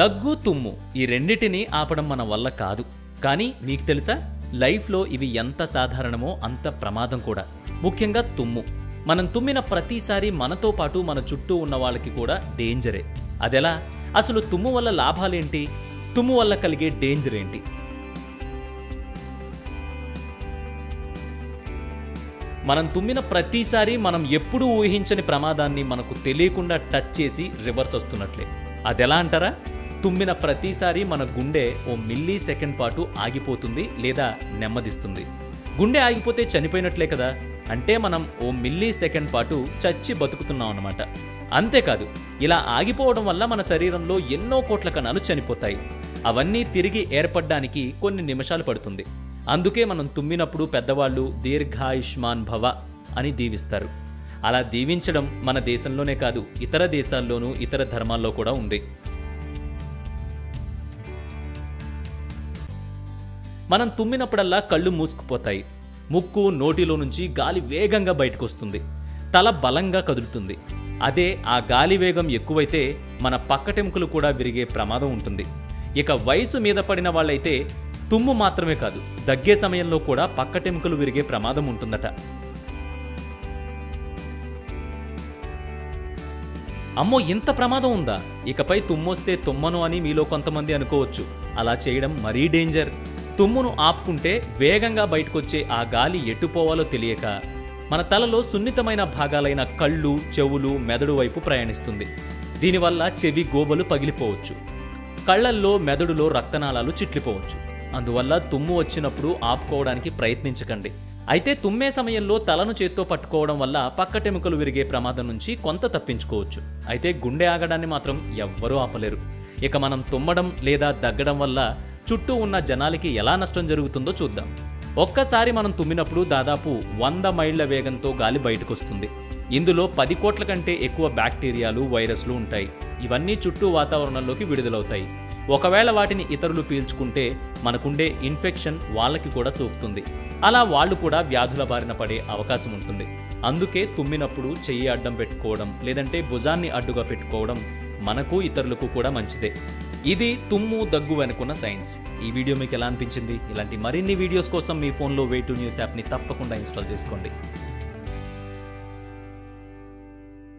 దగ్గు తుమ్ము ఈ రెండిటిని ఆపడం మన వల్ల కాదు. కానీ మీకు తెలుసా? లైఫ్లో ఇవి ఎంత సాధారణమో అంత ప్రమాదం కూడా. ముఖ్యంగా తుమ్ము. మనం తుమ్మిన ప్రతిసారి మనతో పాటు మన చుట్టూ ఉన్న వాళ్ళకి కూడా డేంజరే. అదెలా? అసలు తుమ్ము వల్ల లాభాలేంటి? తుమ్ము వల్ల కలిగే డేంజర్ ఏంటి మనం తుమ్మిన ప్రతిసారి మనం ఎప్పుడూ ఊహించని ప్రమాదాన్ని మనకు తెలియకుండా టచ్ చేసి రివర్స్ వస్తున్నట్లే. అదెలా అంటారా? తుమ్మిన ప్రతిసారి మన గుండె ఓ మిల్లీ సెకండ్ పాటు ఆగిపోతుంది లేదా నెమ్మదిస్తుంది. గుండె ఆగిపోతే చనిపోయినట్లే కదా? అంటే మనం ఓ మిల్లీ సెకండ్ పాటు చచ్చి బతుకుతున్నాం అన్నమాట. అంతేకాదు ఇలా ఆగిపోవడం వల్ల మన శరీరంలో ఎన్నో కోట్ల కణాలు చనిపోతాయి. అవన్నీ తిరిగి ఏర్పడడానికి కొన్ని నిమిషాలు పడుతుంది. అందుకే మనం తుమ్మినప్పుడు పెద్దవాళ్ళు దీర్ఘాయుష్మాన్ భవ అని దీవిస్తారు. అలా దీవించడం మన దేశంలోనే కాదు ఇతర దేశాల్లోనూ ఇతర ధర్మాల్లో కూడా ఉంది. మనం తుమ్మినప్పుడల్లా కళ్ళు మూసుకుపోతాయి. ముక్కు నోటిలో నుంచి గాలి వేగంగా బయటకు వస్తుంది తల బలంగా కదులుతుంది. అదే ఆ గాలి వేగం ఎక్కువైతే మన పక్కటెముకలు కూడా విరిగే ప్రమాదం ఉంటుంది. ఇక వయసు మీద పడిన వాళ్ళైతే తుమ్ము మాత్రమే కాదు దగ్గే సమయంలో కూడా పక్కటెముకలు విరిగే ప్రమాదం ఉంటుందట. అమ్మో ఇంత ప్రమాదం ఉందా? ఇకపై తుమ్మొస్తే తుమ్మను అని మీలో కొంతమంది అనుకోవచ్చు. అలా చేయడం మరీ డేంజర్. తుమ్మును ఆపుకుంటే వేగంగా బయటకొచ్చే ఆ గాలి ఎట్టుపోవాలో తెలియక మన తలలో సున్నితమైన భాగాలైన కళ్ళు చెవులు మెదడు వైపు ప్రయాణిస్తుంది. దీనివల్ల చెవి గోబలు పగిలిపోవచ్చు. కళ్ళల్లో మెదడులో రక్తనాళాలు చిట్లిపోవచ్చు. అందువల్ల తుమ్ము వచ్చినప్పుడు ఆపుకోవడానికి ప్రయత్నించకండి. అయితే తుమ్మే సమయంలో తలను చేత్తో పట్టుకోవడం వల్ల పక్కటెముకలు విరిగే ప్రమాదం నుంచి కొంత తప్పించుకోవచ్చు. అయితే గుండె ఆగడాన్ని మాత్రం ఎవ్వరూ ఆపలేరు. ఇక మనం తుమ్మడం లేదా దగ్గడం వల్ల చుట్టూ ఉన్న జనాలకి ఎలా నష్టం జరుగుతుందో చూద్దాం. ఒక్కసారి మనం తుమ్మినప్పుడు దాదాపు వంద మైళ్ళ వేగంతో గాలి బయటకొస్తుంది. ఇందులో పది కోట్ల కంటే ఎక్కువ బ్యాక్టీరియాలు వైరస్లు ఉంటాయి. ఇవన్నీ చుట్టూ వాతావరణంలోకి విడుదలవుతాయి. ఒకవేళ వాటిని ఇతరులు పీల్చుకుంటే మనకుండే ఇన్ఫెక్షన్ వాళ్ళకి కూడా సోకుతుంది. అలా వాళ్ళు కూడా వ్యాధుల బారిన పడే అవకాశం ఉంటుంది. అందుకే తుమ్మినప్పుడు చెయ్యి అడ్డం పెట్టుకోవడం లేదంటే భుజాన్ని అడ్డుగా పెట్టుకోవడం మనకు ఇతరులకు కూడా మంచిదే. ఇది తుమ్ము దగ్గు వెనుకున్న సైన్స్. ఈ వీడియో మీకు ఎలా అనిపించింది? ఇలాంటి మరిన్ని వీడియోస్ కోసం మీ ఫోన్లో వే టు న్యూస్ యాప్ని తప్పకుండా ఇన్స్టాల్ చేసుకోండి.